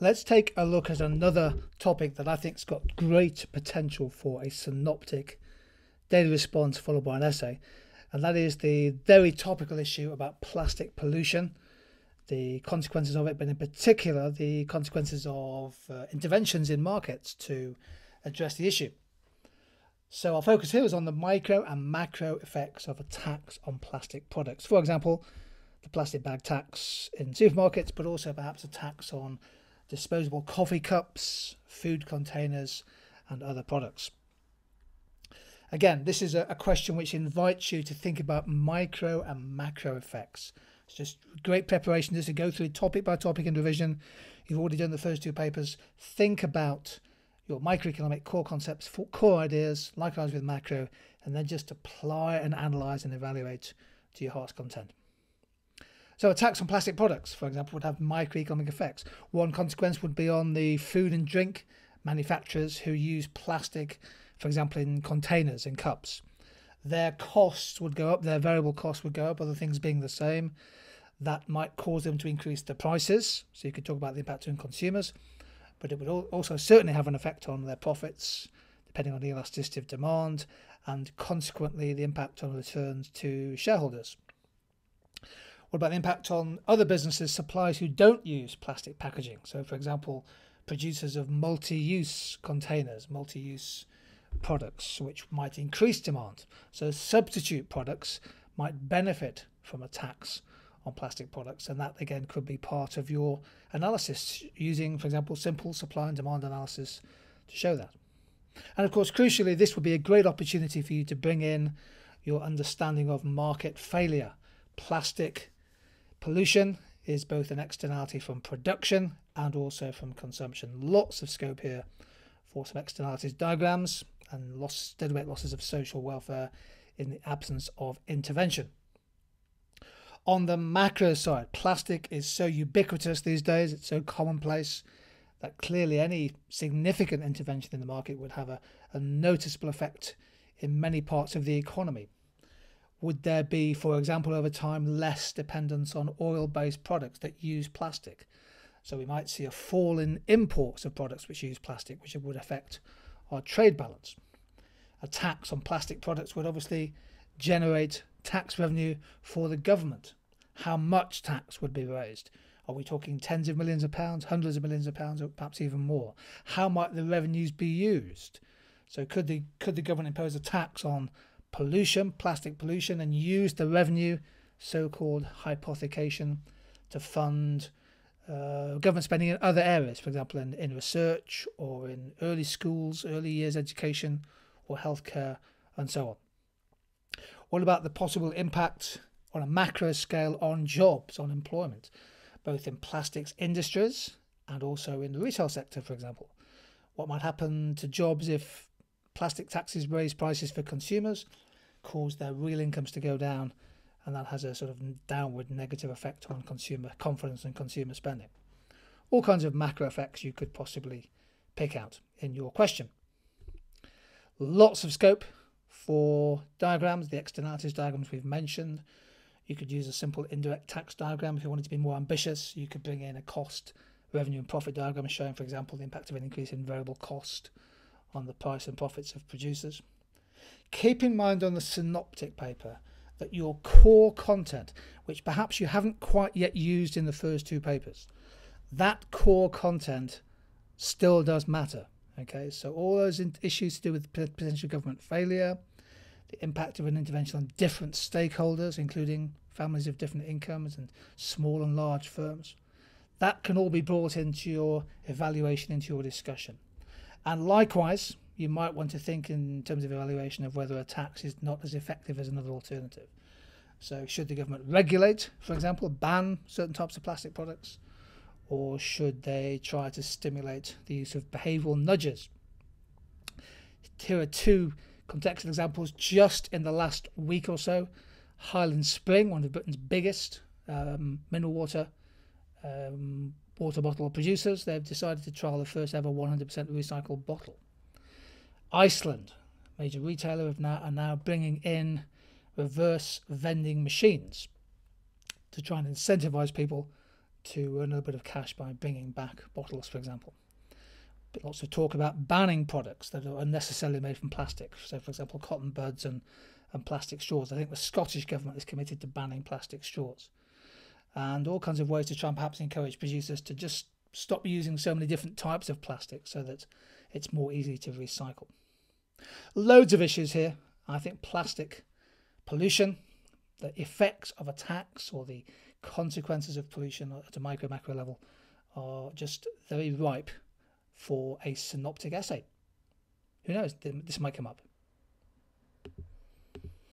Let's take a look at another topic that I think's got great potential for a synoptic data response followed by an essay, and that is the very topical issue about plastic pollution, the consequences of it, but in particular the consequences of uh, interventions in markets to address the issue. So our focus here is on the micro and macro effects of a tax on plastic products. For example, the plastic bag tax in supermarkets, but also perhaps a tax on disposable coffee cups, food containers, and other products. Again, this is a, question which invites you to think about micro and macro effects. It's just great preparation just to go through topic by topic in revision. You've already done the first two papers. Think about your microeconomic core concepts, core ideas, likewise with macro, and then just apply and analyze and evaluate to your heart's content. So a tax on plastic products, for example, would have microeconomic effects. One consequence would be on the food and drink manufacturers who use plastic, for example, in containers and cups. Their costs would go up, their variable costs would go up, other things being the same. That might cause them to increase the prices. So you could talk about the impact on consumers, but it would also certainly have an effect on their profits, depending on the elasticity of demand, and consequently the impact on returns to shareholders. What about the impact on other businesses, suppliers who don't use plastic packaging? So, for example, producers of multi use containers, multi use products, which might increase demand. So, substitute products might benefit from a tax on plastic products, and that again could be part of your analysis using, for example, simple supply and demand analysis to show that. And of course, crucially, this would be a great opportunity for you to bring in your understanding of market failure. Plastic Pollution is both an externality from production and also from consumption. Lots of scope here for some externalities diagrams and loss, deadweight losses of social welfare in the absence of intervention. On the macro side, plastic is so ubiquitous these days, it's so commonplace that clearly any significant intervention in the market would have a, a noticeable effect in many parts of the economy would there be, for example, over time, less dependence on oil based products that use plastic? So we might see a fall in imports of products which use plastic, which would affect our trade balance. A tax on plastic products would obviously generate tax revenue for the government. How much tax would be raised? Are we talking tens of millions of pounds, hundreds of millions of pounds, or perhaps even more? How might the revenues be used? So could the could the government impose a tax on pollution, plastic pollution, and use the revenue, so called hypothecation, to fund uh, government spending in other areas, for example, in, in research or in early schools, early years education, or healthcare, and so on. What about the possible impact on a macro scale on jobs, on employment, both in plastics industries and also in the retail sector, for example? What might happen to jobs if plastic taxes raise prices for consumers cause their real incomes to go down, and that has a sort of downward negative effect on consumer confidence and consumer spending. All kinds of macro effects you could possibly pick out in your question. Lots of scope for diagrams, the externalities diagrams we've mentioned. You could use a simple indirect tax diagram if you wanted to be more ambitious. You could bring in a cost, revenue, and profit diagram showing, for example, the impact of an increase in variable cost on the price and profits of producers keep in mind on the synoptic paper that your core content, which perhaps you haven't quite yet used in the first two papers, that core content still does matter. Okay, so all those issues to do with potential government failure, the impact of an intervention on different stakeholders, including families of different incomes and small and large firms, that can all be brought into your evaluation, into your discussion. And likewise, you might want to think in terms of evaluation of whether a tax is not as effective as another alternative. So, should the government regulate, for example, ban certain types of plastic products, or should they try to stimulate the use of behavioural nudges? Here are two contextual examples just in the last week or so. Highland Spring, one of Britain's biggest um, mineral water um, water bottle producers, they've decided to trial the first ever 100% recycled bottle. Iceland, major retailer, have now, are now bringing in reverse vending machines to try and incentivize people to earn a little bit of cash by bringing back bottles, for example. Lots of talk about banning products that are unnecessarily made from plastic. So, for example, cotton buds and, and plastic straws. I think the Scottish government is committed to banning plastic straws. And all kinds of ways to try and perhaps encourage producers to just stop using so many different types of plastic so that it's more easy to recycle. Loads of issues here. I think plastic pollution, the effects of a tax or the consequences of pollution at a micro macro level are just very ripe for a synoptic essay. Who knows? This might come up.